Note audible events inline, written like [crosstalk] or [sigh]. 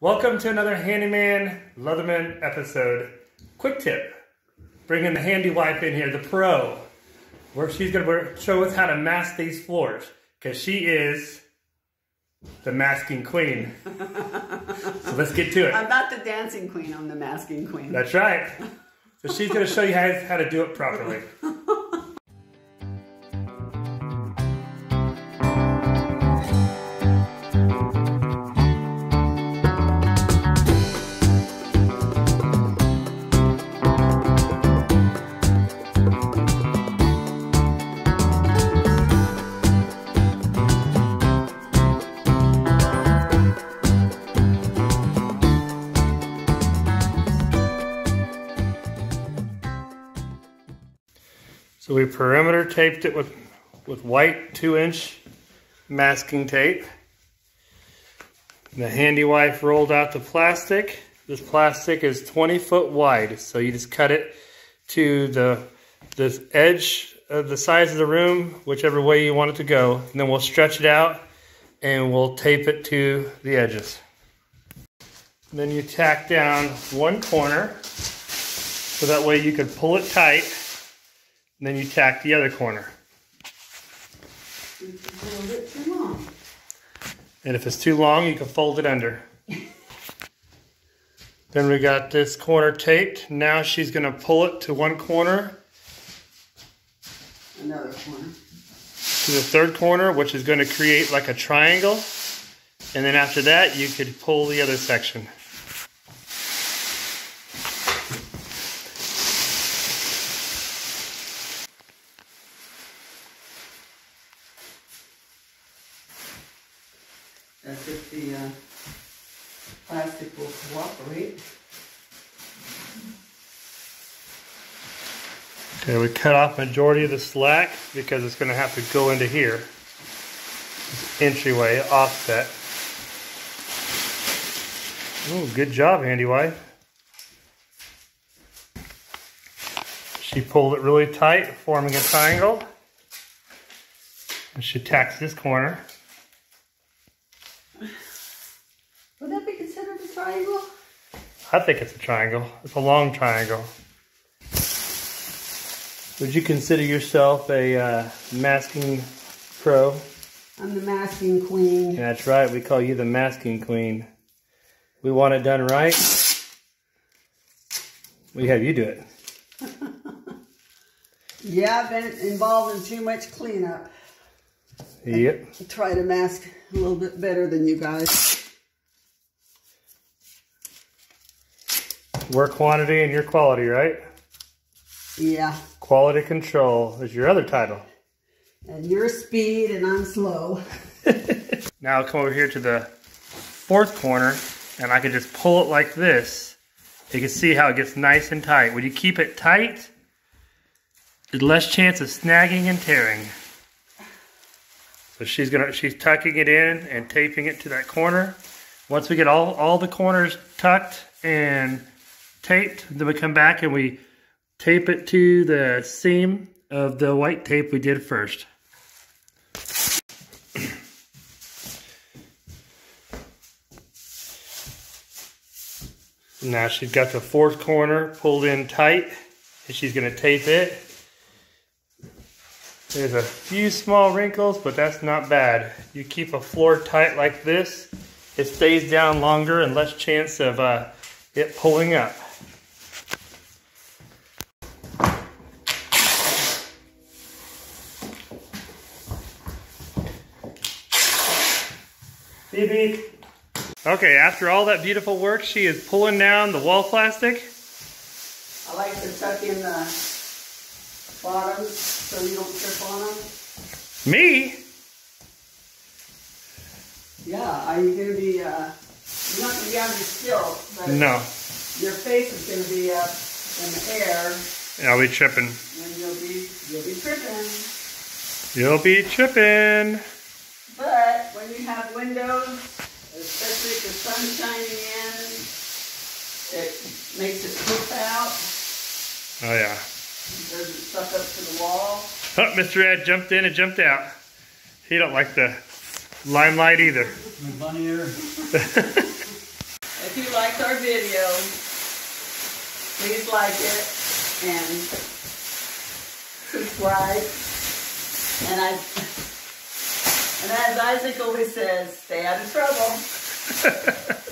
Welcome to another Handyman Leatherman episode. Quick tip bringing the handy wife in here, the pro, where she's going to show us how to mask these floors because she is the masking queen. so let's get to it. [laughs] I'm not the dancing queen, I'm the masking queen. That's right. So she's going to show you how, how to do it properly. [laughs] So we perimeter taped it with, with white two inch masking tape. The handy wife rolled out the plastic. This plastic is 20 foot wide, so you just cut it to the, the edge of the size of the room, whichever way you want it to go. And then we'll stretch it out and we'll tape it to the edges. And then you tack down one corner so that way you can pull it tight and then you tack the other corner. It's a little bit too long. And if it's too long, you can fold it under. [laughs] then we got this corner taped. Now she's gonna pull it to one corner, Another corner. to the third corner, which is gonna create like a triangle. And then after that, you could pull the other section. If the uh, plastic will cooperate. Okay, we cut off majority of the slack because it's gonna have to go into here. This entryway, offset. Oh, good job, handy wife. She pulled it really tight, forming a triangle. And she tacks this corner. Would a triangle? I think it's a triangle. It's a long triangle. Would you consider yourself a uh, masking pro? I'm the masking queen. That's right. We call you the masking queen. We want it done right. We have you do it. [laughs] Yeah, I've been involved in too much cleanup. Yep. I try to mask a little bit better than you guys. Work quantity and your quality, right? Yeah. Quality control is your other title. And you're speed and I'm slow. [laughs] Now I'll come over here to the fourth corner and I can just pull it like this. You can see how it gets nice and tight. When you keep it tight, there's less chance of snagging and tearing. So she's gonna she's tucking it in and taping it to that corner. Once we get all, all the corners tucked and taped, then we come back and we tape it to the seam of the white tape we did first. Now she's got the fourth corner pulled in tight and she's gonna tape it. There's a few small wrinkles, but that's not bad. You keep a floor tight like this, it stays down longer and less chance of uh, it pulling up. Beep beep. Okay, after all that beautiful work, she is pulling down the wall plastic. I like to tuck in the bottoms so you don't trip on them. Me? Yeah, are you gonna be, uh, you're not gonna be on your still, but No. your face is gonna be up in the air I'll be tripping. and you'll be, you'll be tripping. You'll be tripping. But when you have windows, especially if the sun's shining in, it makes it poof out, Oh, yeah. doesn't suck up to the wall. Oh, Mr. Ed jumped in and jumped out. He don't like the limelight either. if you liked our video, please like it and subscribe. And I, and as Isaac always says, stay out of trouble. [laughs]